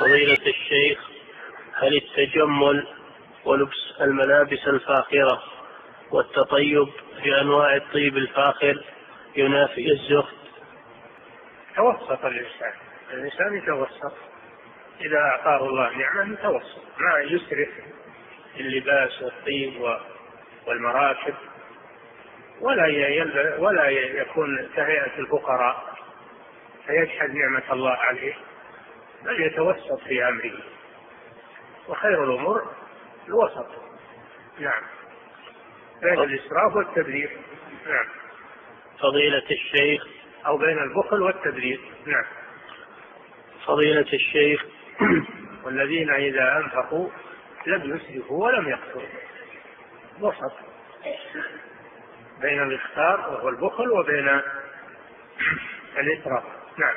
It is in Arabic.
فضيلة الشيخ هل التجمل ولبس الملابس الفاخرة والتطيب بأنواع الطيب الفاخر ينافي الزهد؟ توسط الإنسان. الإنسان يتوسط. إذا أعطاه الله نعمة يتوسط. ما يسرف اللباس والطيب والمراكب ولا ولا يكون كهيئة الفقراء. فيجحد نعمة الله عليه. يتوسط في أمره. وخير الأمور الوسط. نعم. بين الإسراف والتبذير نعم. فضيلة الشيخ. أو بين البخل والتبذير نعم. فضيلة الشيخ. والذين إذا أنفقوا لم يسرفوا ولم يقتروا وسط. بين الإخطار وهو البخل وبين الإسراف. نعم.